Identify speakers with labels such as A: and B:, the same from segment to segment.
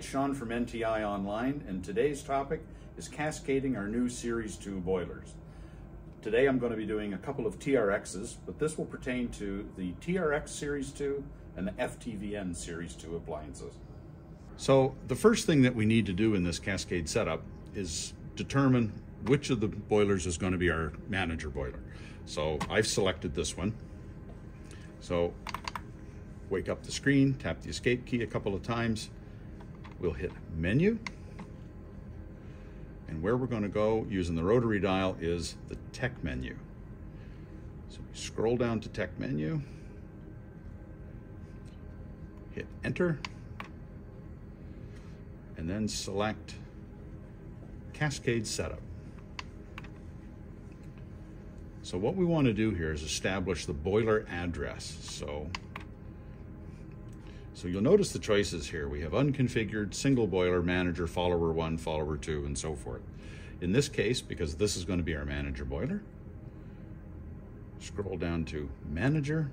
A: it's Sean from NTI Online, and today's topic is cascading our new Series 2 boilers. Today I'm going to be doing a couple of TRXs, but this will pertain to the TRX Series 2 and the FTVN Series 2 appliances. So the first thing that we need to do in this cascade setup is determine which of the boilers is going to be our manager boiler. So I've selected this one. So wake up the screen, tap the escape key a couple of times. We'll hit menu. And where we're going to go using the rotary dial is the tech menu. So we scroll down to tech menu, hit enter, and then select Cascade Setup. So what we want to do here is establish the boiler address. So so you'll notice the choices here. We have unconfigured, single boiler, manager, follower one, follower two, and so forth. In this case, because this is going to be our manager boiler, scroll down to manager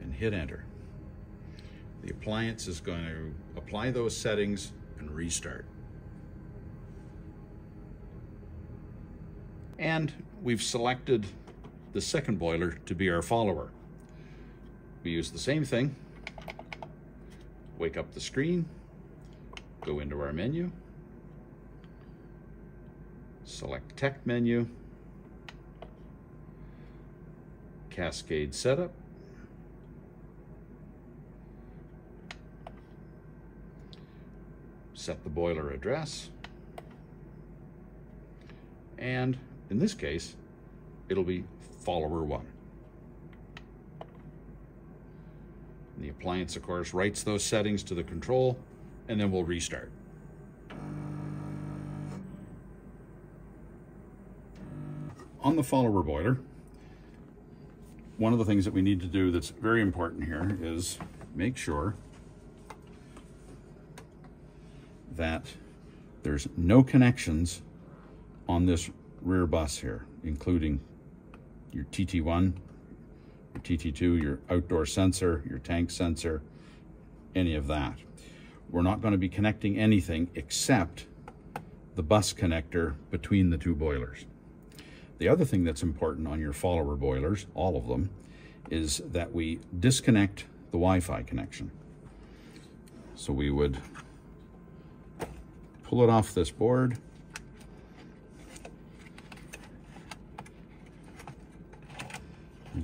A: and hit enter. The appliance is going to apply those settings and restart. And we've selected the second boiler to be our follower. We use the same thing, wake up the screen, go into our menu, select Tech menu, Cascade Setup, set the boiler address, and in this case, it'll be follower one. The appliance, of course, writes those settings to the control, and then we'll restart. On the follower boiler, one of the things that we need to do that's very important here is make sure that there's no connections on this rear bus here, including your TT1, your TT2, your outdoor sensor, your tank sensor, any of that. We're not going to be connecting anything except the bus connector between the two boilers. The other thing that's important on your follower boilers, all of them, is that we disconnect the Wi-Fi connection. So we would pull it off this board,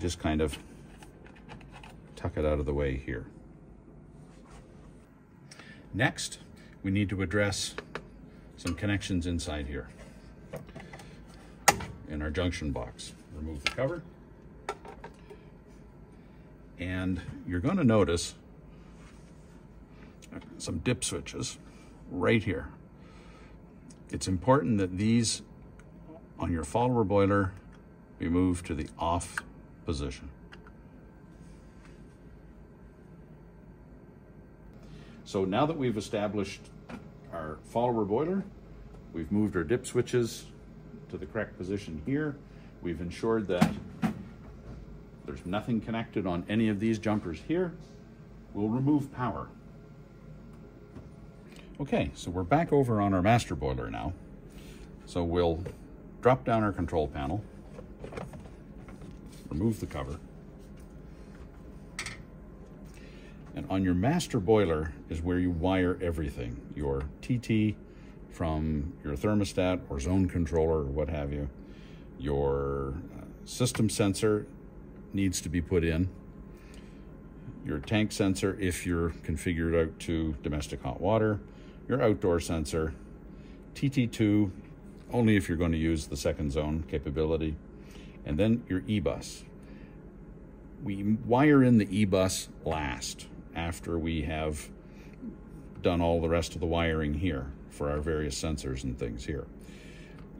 A: just kind of tuck it out of the way here. Next, we need to address some connections inside here in our junction box. Remove the cover. And you're going to notice some dip switches right here. It's important that these on your follower boiler be moved to the off position. So now that we've established our follower boiler, we've moved our dip switches to the correct position here. We've ensured that there's nothing connected on any of these jumpers here. We'll remove power. Okay, so we're back over on our master boiler now. So we'll drop down our control panel remove the cover. And on your master boiler is where you wire everything, your TT from your thermostat or zone controller or what have you. Your uh, system sensor needs to be put in. Your tank sensor if you're configured out to domestic hot water. Your outdoor sensor. TT2 only if you're going to use the second zone capability and then your E-bus. We wire in the E-bus last after we have done all the rest of the wiring here for our various sensors and things here.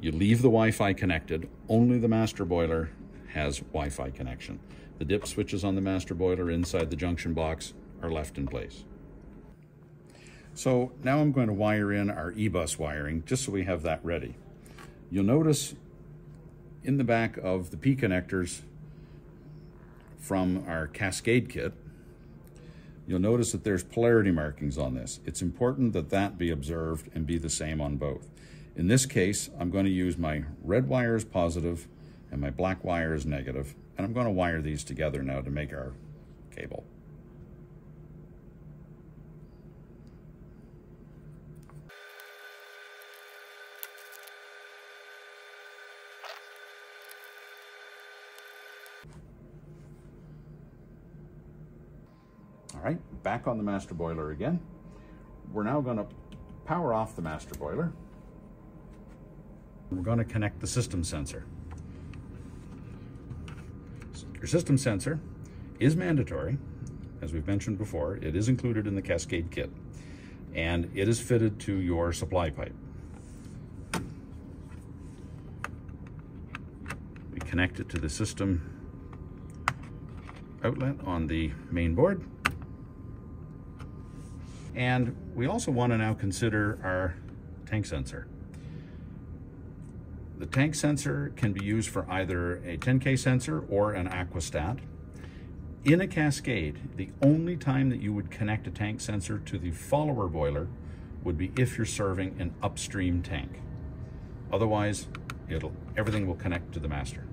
A: You leave the Wi-Fi connected, only the master boiler has Wi-Fi connection. The dip switches on the master boiler inside the junction box are left in place. So now I'm going to wire in our E-bus wiring just so we have that ready. You'll notice in the back of the P connectors from our Cascade kit, you'll notice that there's polarity markings on this. It's important that that be observed and be the same on both. In this case, I'm going to use my red wire as positive and my black wire as negative, and I'm going to wire these together now to make our cable. All right, back on the master boiler again. We're now gonna power off the master boiler. We're gonna connect the system sensor. Your system sensor is mandatory, as we've mentioned before. It is included in the Cascade kit, and it is fitted to your supply pipe. We connect it to the system outlet on the main board. And we also want to now consider our tank sensor. The tank sensor can be used for either a 10K sensor or an aquastat. In a cascade, the only time that you would connect a tank sensor to the follower boiler would be if you're serving an upstream tank. Otherwise, it'll everything will connect to the master.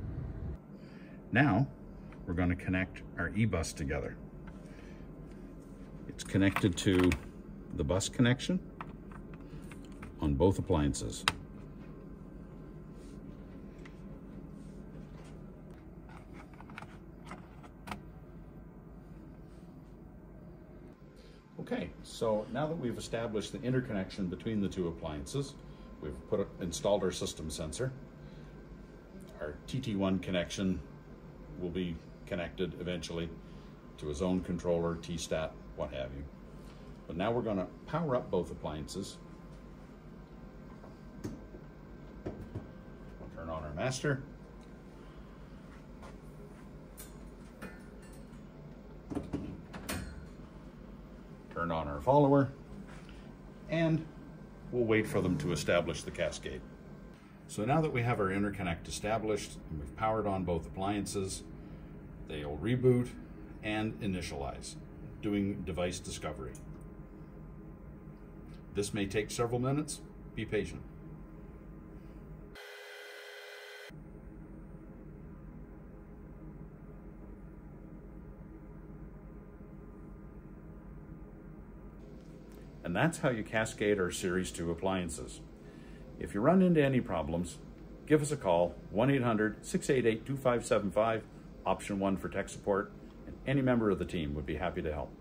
A: Now, we're going to connect our E-bus together. It's connected to the bus connection on both appliances. Okay, so now that we've established the interconnection between the two appliances, we've put installed our system sensor. Our TT1 connection will be connected eventually to a zone controller, T-stat, what have you. But now we're going to power up both appliances. Turn on our master. Turn on our follower. And we'll wait for them to establish the cascade. So now that we have our interconnect established and we've powered on both appliances, they'll reboot and initialize, doing device discovery. This may take several minutes. Be patient. And that's how you cascade our Series 2 appliances. If you run into any problems, give us a call, 1-800-688-2575, option 1 for tech support, and any member of the team would be happy to help.